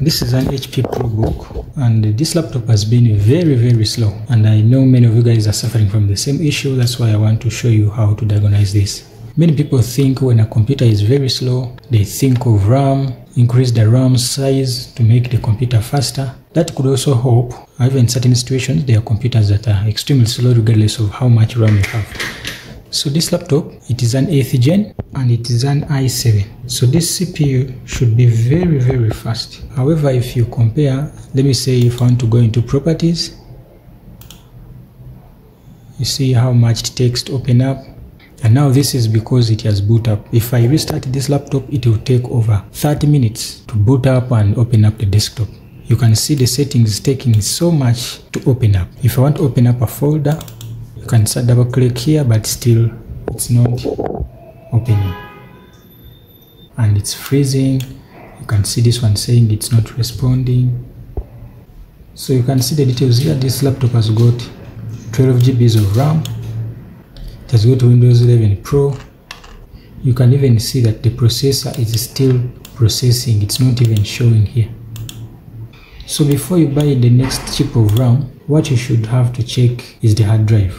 this is an HP ProBook and this laptop has been very very slow and I know many of you guys are suffering from the same issue that's why I want to show you how to diagnose this. Many people think when a computer is very slow they think of RAM, increase the RAM size to make the computer faster. That could also help. However, in certain situations there are computers that are extremely slow regardless of how much RAM you have. So this laptop, it is an 8th gen and it is an i7. So this CPU should be very, very fast. However, if you compare, let me say if I want to go into properties, you see how much it takes to open up. And now this is because it has boot up. If I restart this laptop, it will take over 30 minutes to boot up and open up the desktop. You can see the settings taking so much to open up. If I want to open up a folder, can double click here but still it's not opening. And it's freezing. You can see this one saying it's not responding. So you can see the details here. This laptop has got 12 GBs of RAM. It has got Windows 11 Pro. You can even see that the processor is still processing. It's not even showing here. So before you buy the next chip of RAM what you should have to check is the hard drive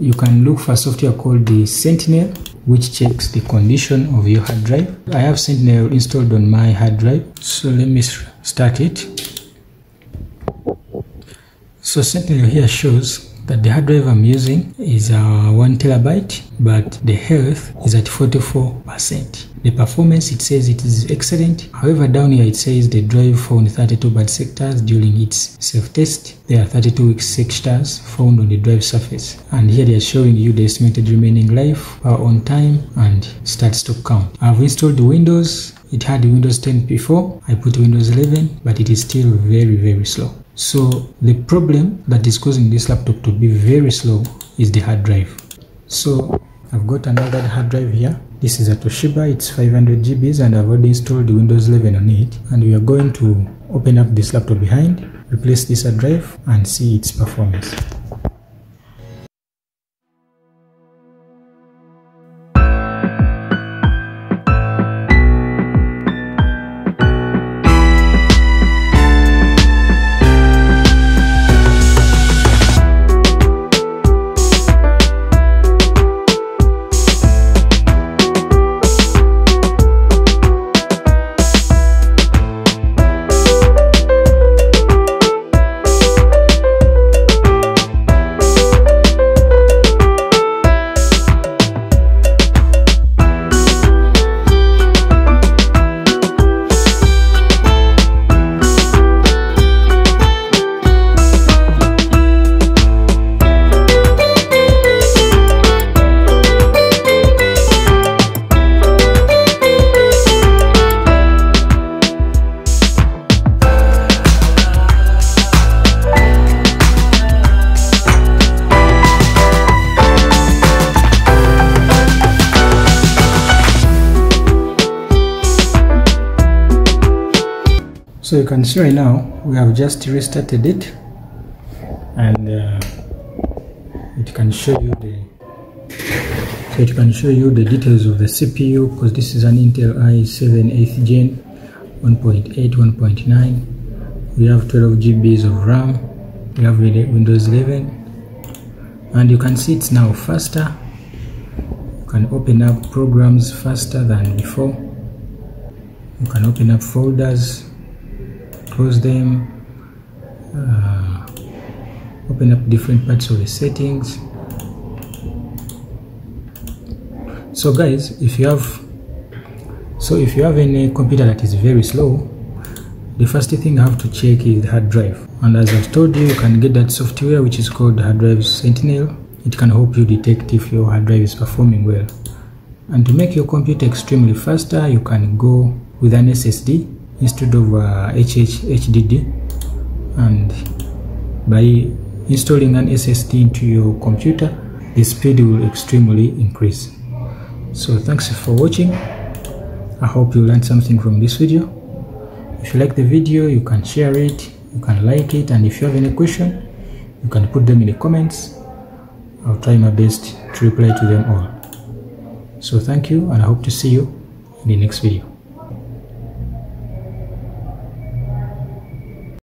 you can look for software called the Sentinel which checks the condition of your hard drive. I have Sentinel installed on my hard drive so let me start it. So Sentinel here shows that the hard drive I'm using is uh, 1 terabyte but the health is at 44%. The performance it says it is excellent. However, down here it says the drive found 32 bad sectors during its self-test. There are 32 weak sectors found on the drive surface. And here they are showing you the estimated remaining life, power on time, and start stop count. I've installed Windows. It had Windows 10 before. I put Windows 11, but it is still very, very slow. So the problem that is causing this laptop to be very slow is the hard drive. So I've got another hard drive here. This is a Toshiba, it's 500 GBs and I've already installed Windows 11 on it. And we are going to open up this laptop behind, replace this hard drive and see its performance. So you can see right now we have just restarted it. And uh, it can show you the so it can show you the details of the CPU because this is an Intel i7 8th gen 1.8 1.9 we have 12 GBs of RAM. We have Windows 11 and you can see it's now faster. You can open up programs faster than before. You can open up folders close them uh, open up different parts of the settings. So guys if you have so if you have any computer that is very slow the first thing you have to check is hard drive. And as I've told you you can get that software which is called hard drive sentinel. It can help you detect if your hard drive is performing well. And to make your computer extremely faster you can go with an SSD instead of uh, HDD and by installing an SSD into your computer the speed will extremely increase. So thanks for watching. I hope you learned something from this video. If you like the video you can share it you can like it and if you have any question you can put them in the comments. I'll try my best to reply to them all. So thank you and I hope to see you in the next video